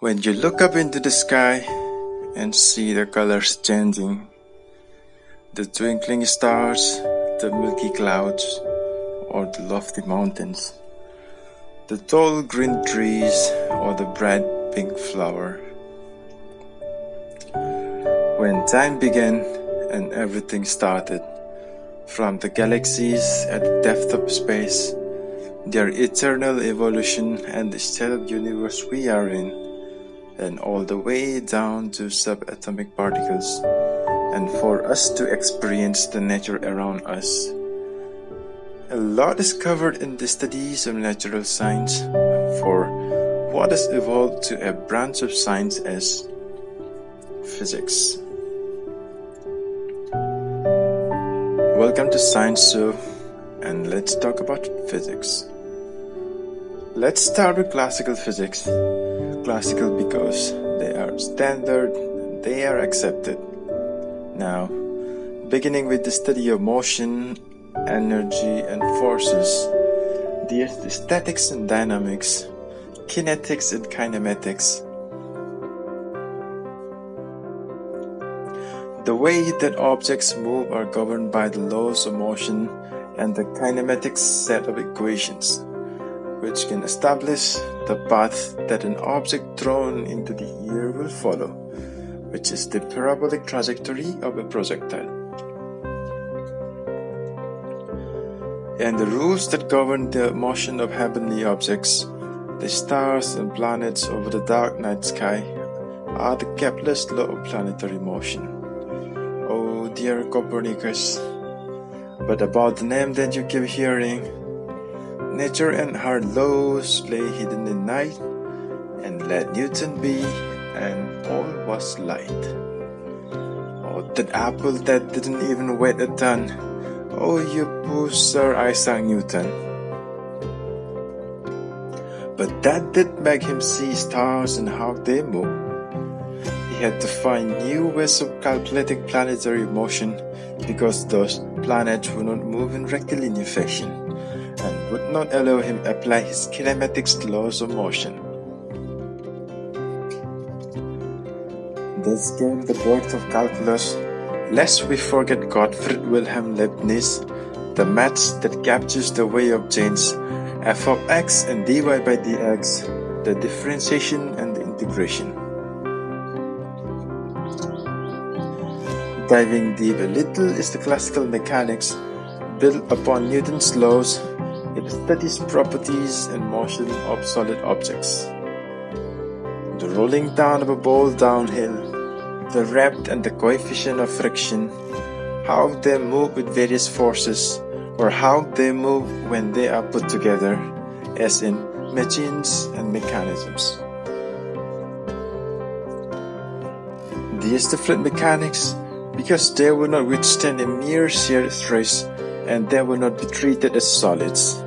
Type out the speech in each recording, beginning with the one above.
When you look up into the sky and see the colors changing, the twinkling stars, the milky clouds, or the lofty mountains, the tall green trees, or the bright pink flower. When time began and everything started, from the galaxies at the depth of space, their eternal evolution and the state of universe we are in, and all the way down to subatomic particles, and for us to experience the nature around us. A lot is covered in the studies of natural science, for what has evolved to a branch of science as physics. Welcome to Science Soup, and let's talk about physics. Let's start with classical physics. Classical because they are standard, they are accepted. Now, beginning with the study of motion, energy, and forces, there's the statics and dynamics, kinetics and kinematics. The way that objects move are governed by the laws of motion and the kinematics set of equations which can establish the path that an object thrown into the air will follow, which is the parabolic trajectory of a projectile. And the rules that govern the motion of heavenly objects, the stars and planets over the dark night sky, are the Kepler's law of planetary motion. Oh, dear Copernicus, but about the name that you keep hearing, Nature and her laws lay hidden in night, and let Newton be, and all was light. Oh, that apple that didn't even weigh a ton. Oh, you poor Sir Isaac Newton. But that did make him see stars and how they move. He had to find new ways of calculating planetary motion because those planets would not move in rectilinear fashion and would not allow him apply his kinematics laws of motion. Thus came the birth of calculus, lest we forget Gottfried Wilhelm Leibniz, the math that captures the way of change, f of x and dy by dx, the differentiation and the integration. Diving deep a little is the classical mechanics built upon Newton's laws it studies properties and motion of solid objects. The rolling down of a ball downhill, the raft and the coefficient of friction, how they move with various forces, or how they move when they are put together, as in machines and mechanisms. These the fluid mechanics because they will not withstand a mere shear stress and they will not be treated as solids,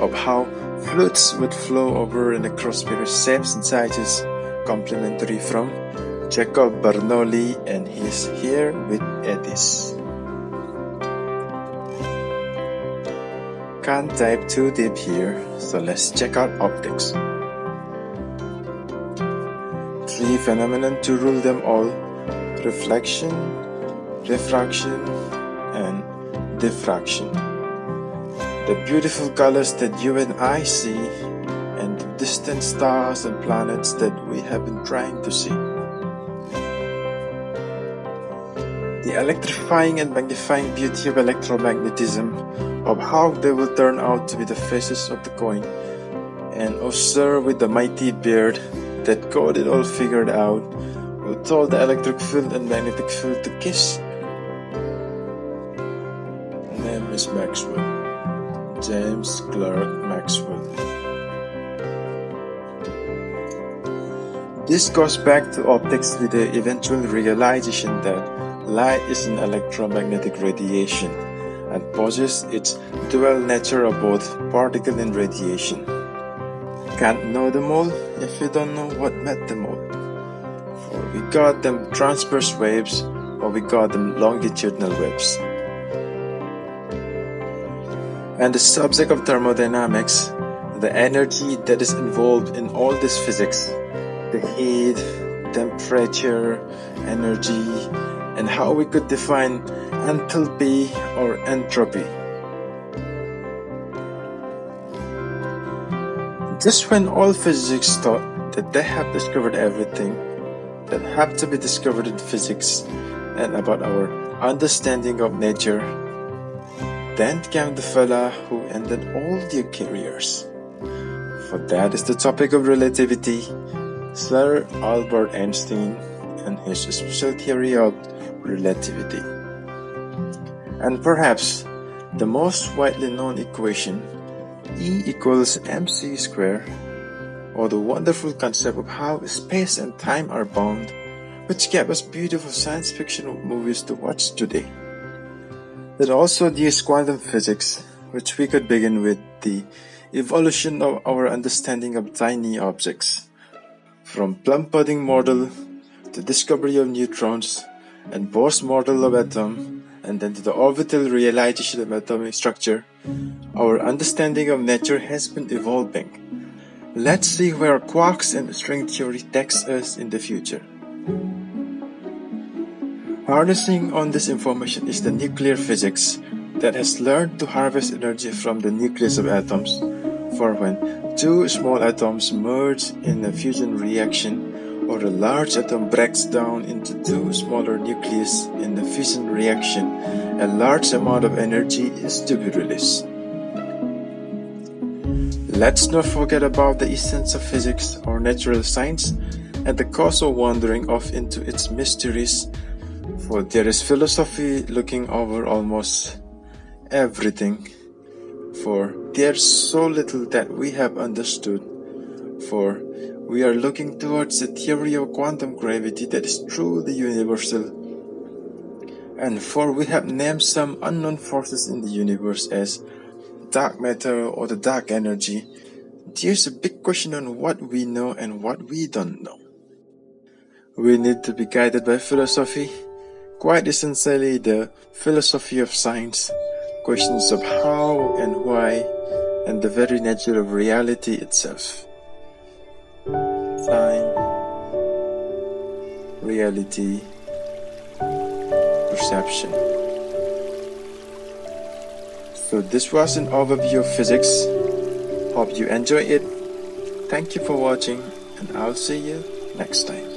of how fluids would flow over and across various shapes and sizes, complementary from Jacob Bernoulli and his Here with Edis. Can't dive too deep here, so let's check out optics. Three phenomena to rule them all reflection, refraction, diffraction. The beautiful colors that you and I see, and the distant stars and planets that we have been trying to see. The electrifying and magnifying beauty of electromagnetism, of how they will turn out to be the faces of the coin, and Sir with the mighty beard that got it all figured out, who told the electric field and magnetic field to kiss is Maxwell. James Clerk Maxwell. This goes back to optics with the eventual realization that light is an electromagnetic radiation and possesses its dual nature of both particle and radiation. Can't know them all if you don't know what made them all. For we got them transverse waves or we got them longitudinal waves and the subject of thermodynamics, the energy that is involved in all this physics, the heat, temperature, energy, and how we could define enthalpy or entropy. Just when all physics thought that they have discovered everything that have to be discovered in physics and about our understanding of nature, then came the fella who ended all their careers. For that is the topic of relativity, Sir Albert Einstein and his special theory of relativity. And perhaps the most widely known equation, E equals mc square, or the wonderful concept of how space and time are bound, which gave us beautiful science fiction movies to watch today. Then also there's quantum physics, which we could begin with the evolution of our understanding of tiny objects, from plum pudding model to discovery of neutrons and Bohr's model of atom, and then to the orbital realization of atomic structure, our understanding of nature has been evolving. Let's see where quarks and string theory takes us in the future. Harnessing on this information is the nuclear physics that has learned to harvest energy from the nucleus of atoms for when two small atoms merge in a fusion reaction or a large atom breaks down into two smaller nucleus in a fission reaction, a large amount of energy is to be released. Let's not forget about the essence of physics or natural science and the cause of wandering off into its mysteries, for there is philosophy looking over almost everything, for there's so little that we have understood, for we are looking towards the theory of quantum gravity that is truly universal. And for we have named some unknown forces in the universe as dark matter or the dark energy, there's a big question on what we know and what we don't know. We need to be guided by philosophy, quite essentially the philosophy of science, questions of how and why, and the very nature of reality itself time, reality, perception. So this was an overview of physics. Hope you enjoy it. Thank you for watching and I'll see you next time.